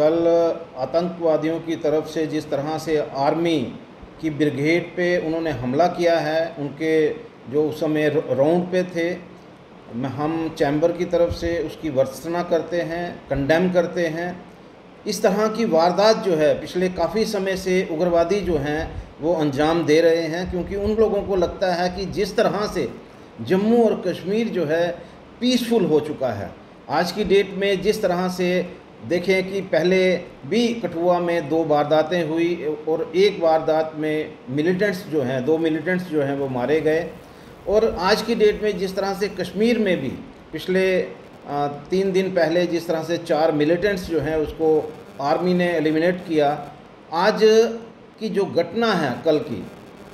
कल आतंकवादियों की तरफ़ से जिस तरह से आर्मी की ब्रिगेड पे उन्होंने हमला किया है, उनके जो उस समय राउंड पे थे हम चैम्बर की तरफ़ से उसकी वर्सना करते हैं कंडेम करते हैं। इस तरह की वारदात जो है, पिछले काफ़ी समय से उग्रवादी जो हैं, वो अंजाम दे रहे हैं, क्योंकि उन लोगों को लगता है कि जिस तरह से जम्मू और कश्मीर जो है पीसफुल हो चुका है। आज की डेट में जिस तरह से देखें कि पहले भी कठुआ में दो वारदातें हुई और एक वारदात में मिलिटेंट्स जो हैं, दो मिलिटेंट्स जो हैं वो मारे गए। और आज की डेट में जिस तरह से कश्मीर में भी पिछले तीन दिन पहले जिस तरह से चार मिलिटेंट्स जो हैं उसको आर्मी ने एलिमिनेट किया, आज की जो घटना है कल की,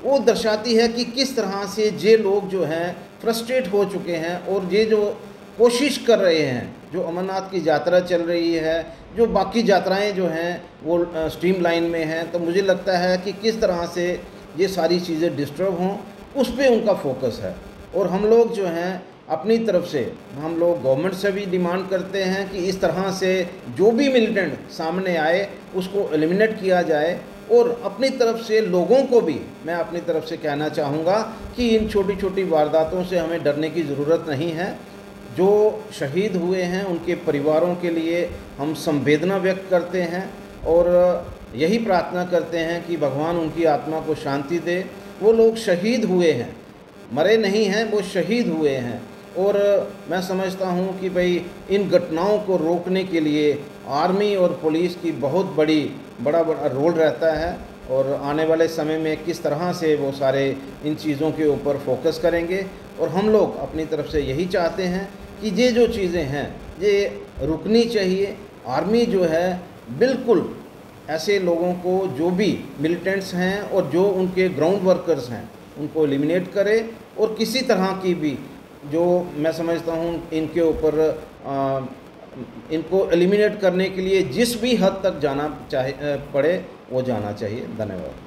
वो दर्शाती है कि किस तरह से ये लोग जो हैं फ्रस्ट्रेट हो चुके हैं और ये जो कोशिश कर रहे हैं जो अमरनाथ की यात्रा चल रही है, जो बाकी यात्राएँ जो हैं, वो स्ट्रीम लाइन में हैं तो मुझे लगता है कि किस तरह से ये सारी चीज़ें डिस्टर्ब हों, उस पर उनका फोकस है। और हम लोग जो हैं, अपनी तरफ़ से, हम लोग गवर्नमेंट से भी डिमांड करते हैं कि इस तरह से जो भी मिलिटेंट सामने आए, उसको एलिमिनेट किया जाए। और अपनी तरफ़ से लोगों को भी, मैं अपनी तरफ़ से कहना चाहूँगा कि इन छोटी छोटी वारदातों से हमें डरने की ज़रूरत नहीं है। जो शहीद हुए हैं, उनके परिवारों के लिए हम संवेदना व्यक्त करते हैं और यही प्रार्थना करते हैं कि भगवान उनकी आत्मा को शांति दे। वो लोग शहीद हुए हैं, मरे नहीं हैं, वो शहीद हुए हैं। और मैं समझता हूँ कि भाई, इन घटनाओं को रोकने के लिए आर्मी और पुलिस की बहुत बड़ी, बड़ा बड़ा रोल रहता है और आने वाले समय में किस तरह से वो सारे इन चीज़ों के ऊपर फोकस करेंगे। और हम लोग अपनी तरफ़ से यही चाहते हैं कि ये जो चीज़ें हैं, ये रुकनी चाहिए। आर्मी जो है, बिल्कुल ऐसे लोगों को जो भी मिलिटेंट्स हैं और जो उनके ग्राउंड वर्कर्स हैं, उनको एलिमिनेट करे और किसी तरह की भी जो मैं समझता हूँ, इनके ऊपर इनको एलिमिनेट करने के लिए जिस भी हद तक जाना चाहे पड़े, वो जाना चाहिए। धन्यवाद।